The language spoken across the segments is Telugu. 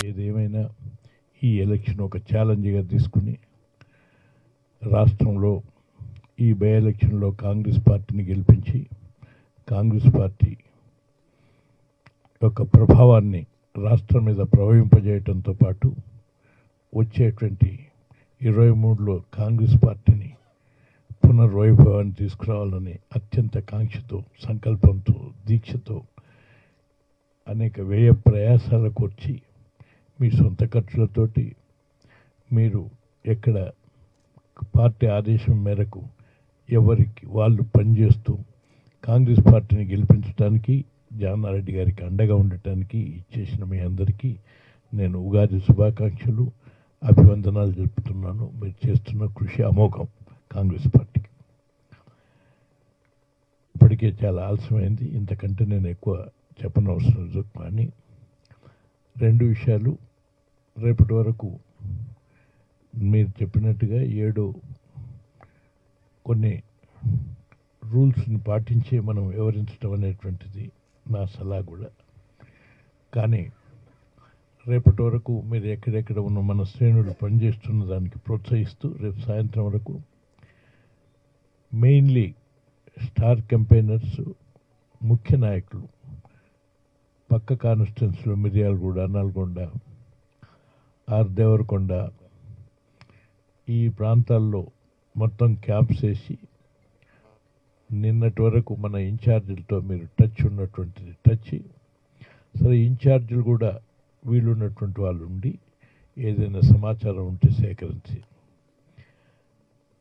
ఏదేమైనా ఈ ఎలక్షన్ ఒక ఛాలెంజ్గా తీసుకుని రాష్ట్రంలో ఈ బై ఎలక్షన్లో కాంగ్రెస్ పార్టీని గెలిపించి కాంగ్రెస్ పార్టీ యొక్క ప్రభావాన్ని రాష్ట్రం మీద ప్రవహింపజేయటంతో పాటు వచ్చేటువంటి ఇరవై మూడులో కాంగ్రెస్ పార్టీని పునర్వైభవాన్ని తీసుకురావాలని అత్యంత కాంక్షతో సంకల్పంతో దీక్షతో అనేక వ్యయ ప్రయాసాలకు వచ్చి మీ సొంత ఖర్చులతోటి మీరు ఎక్కడ పార్టీ ఆదేశం మేరకు ఎవరికి వాళ్ళు పనిచేస్తూ కాంగ్రెస్ పార్టీని గెలిపించడానికి జానారెడ్డి గారికి అండగా ఉండటానికి ఇచ్చేసిన మీ అందరికీ నేను ఉగాది శుభాకాంక్షలు అభివందనాలు జరుపుతున్నాను మీరు చేస్తున్న కృషి అమోఘం కాంగ్రెస్ పార్టీకి. ఇప్పటికే చాలా ఆలస్యమైంది. ఇంతకంటే నేను ఎక్కువ చెప్పనవసరం లేదు. కానీ రెండు విషయాలు రేపటి వరకు మీరు చెప్పినట్టుగా ఏడు కొన్ని రూల్స్ని పాటించే మనం వివరించడం అనేటువంటిది నా సలహా కూడా. కానీ రేపటి వరకు మీరు ఎక్కడెక్కడ ఉన్న మన శ్రేణులు పనిచేస్తున్న దానికి ప్రోత్సహిస్తూ రేపు సాయంత్రం వరకు మెయిన్లీ స్టార్ కంపెయినర్స్ ముఖ్య నాయకులు పక్క కాన్స్టిట్యున్సీలో మిర్యాలగూడ నల్గొండ ఆర్ దేవరకొండ ఈ ప్రాంతాల్లో మొత్తం క్యాంప్స్ వేసి నిన్నటి వరకు మన ఇన్ఛార్జీలతో మీరు టచ్ ఉన్నటువంటిది టచ్. సరే ఇన్ఛార్జీలు కూడా వీలున్నటువంటి వాళ్ళు ఉండి ఏదైనా సమాచారం ఉంటే సేకరించి.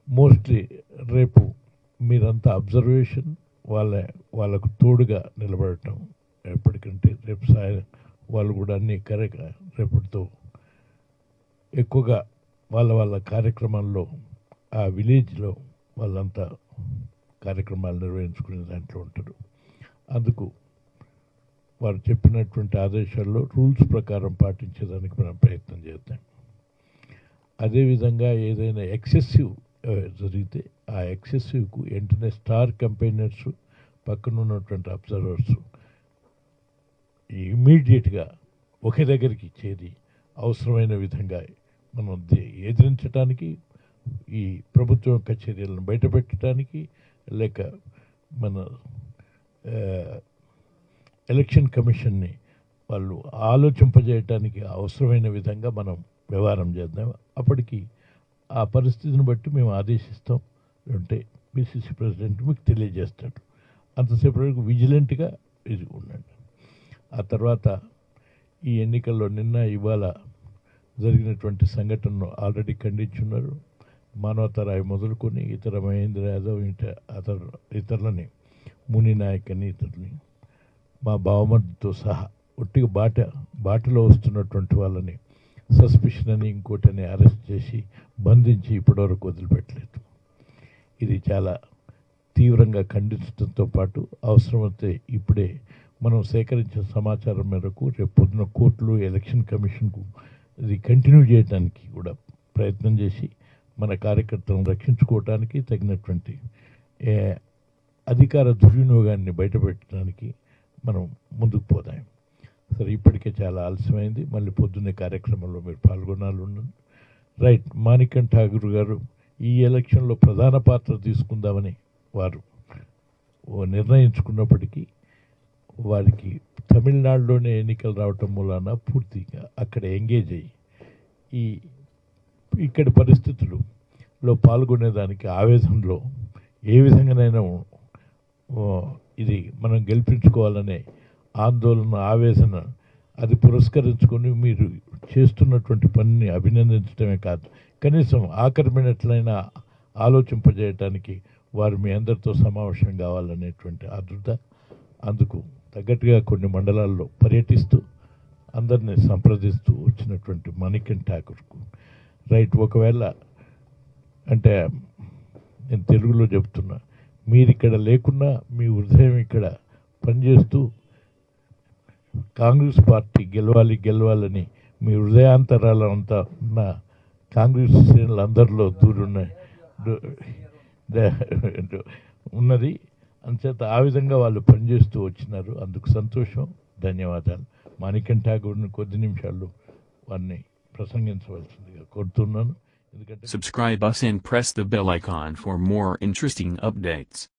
మోస్ట్లీ రేపు మీరంతా అబ్జర్వేషన్ వాళ్ళ వాళ్ళకు తోడుగా నిలబడటం ఎప్పటికంటే రేపు సాయం వాళ్ళు కూడా అన్నీ కరెక్ట్ రేపటితో ఎక్కువగా వాళ్ళ వాళ్ళ కార్యక్రమాల్లో ఆ విలేజ్లో వాళ్ళంతా కార్యక్రమాలు నిర్వహించుకునే దాంట్లో ఉంటారు. అందుకు వారు చెప్పినటువంటి ఆదేశాల్లో రూల్స్ ప్రకారం పాటించేదానికి మనం ప్రయత్నం చేద్దాం. అదేవిధంగా ఏదైనా ఎక్సెసివ్ జరిగితే ఆ ఎక్సెసివ్కు వెంటనే స్టార్ కంపెయినర్స్ పక్కన ఉన్నటువంటి అబ్జర్వర్స్ ఇమీడియట్గా ఒకే దగ్గరికి చేరి అవసరమైన విధంగా మనం ఎదిరించడానికి ఈ ప్రభుత్వం యొక్క చర్యలను బయటపెట్టడానికి లేక మన ఎలక్షన్ కమిషన్ని వాళ్ళు ఆలోచింపజేయటానికి అవసరమైన విధంగా మనం వ్యవహారం చేద్దాం. అప్పటికి ఆ పరిస్థితిని బట్టి మేము ఆదేశిస్తాం. అంటే పిసిసి ప్రెసిడెంట్ మీకు తెలియజేస్తాడు. అంతసేపు వరకు విజిలెంట్గా ఇది ఉండండి. ఆ తర్వాత ఈ ఎన్నికల్లో నిన్న ఇవాళ జరిగినటువంటి సంఘటనను ఆల్రెడీ ఖండించున్నారు. మానవతరాయి మొదలుకొని ఇతర మహేంద్ర యాదవ్ ఇట అతను ఇతరులని ముని నాయక్ అని ఇతరులని మా బావమర్దితో సహా ఒట్టిగా బాట బాటలో వస్తున్నటువంటి వాళ్ళని సస్పిషన్ అని ఇంకోటని అరెస్ట్ చేసి బంధించి ఇప్పటివరకు వదిలిపెట్టలేదు. ఇది చాలా తీవ్రంగా ఖండించడంతో పాటు అవసరమైతే ఇప్పుడే మనం సేకరించిన సమాచారం మేరకు రేపు పొద్దున కోర్టులు ఎలక్షన్ కమిషన్కు ఇది కంటిన్యూ చేయడానికి కూడా ప్రయత్నం చేసి మన కార్యకర్తలను రక్షించుకోవటానికి తగినటువంటి అధికార దుర్వినియోగాన్ని బయటపెట్టడానికి మనం ముందుకు పోదాం. సరే ఇప్పటికే చాలా ఆలస్యమైంది. మళ్ళీ పొద్దున్నే కార్యక్రమంలో మీరు పాల్గొనాలి రైట్ మాణికం ఠాగూర్ గారు ఈ ఎలక్షన్లో ప్రధాన పాత్ర తీసుకుందామని వారు నిర్ణయించుకున్నప్పటికీ వారికి తమిళనాడులోనే ఎన్నికలు రావటం మూలాన పూర్తిగా అక్కడ ఎంగేజ్ అయ్యి ఈ ఇక్కడి పరిస్థితులలో పాల్గొనేదానికి ఆవేదనలో ఏ విధంగానైనా ఇది మనం గెలిపించుకోవాలనే ఆందోళన ఆవేదన అది పురస్కరించుకొని మీరు చేస్తున్నటువంటి పనిని అభినందించడమే కాదు కనీసం ఆఖరి ఆలోచింపజేయటానికి వారు మీ అందరితో సమావేశం కావాలనేటువంటి ఆదృత అందుకు తగ్గట్టుగా కొన్ని మండలాల్లో పర్యటిస్తూ అందరినీ సంప్రదిస్తూ వచ్చినటువంటి మణికన్ ఠాకూర్కు. రైట్ ఒకవేళ అంటే నేను తెలుగులో చెప్తున్నా మీరు ఇక్కడ లేకున్నా మీ హృదయం ఇక్కడ పనిచేస్తూ కాంగ్రెస్ పార్టీ గెలవాలి గెలవాలని మీ హృదయాంతరాలంతా ఉన్న కాంగ్రెస్ శ్రేణులు అందరిలో దూరున్న ఉన్నది. అంచేత ఆ విధంగా వాళ్ళు పనిచేస్తూ వచ్చినారు. అందుకు సంతోషం. ధన్యవాదాలు. మాణికం ఠాగూర్ని కొద్ది నిమిషాల్లో వారిని ప్రసంగించవలసిందిగా కోరుతున్నాను. ఎందుకంటే Subscribe us and press the bell icon for more interesting updates.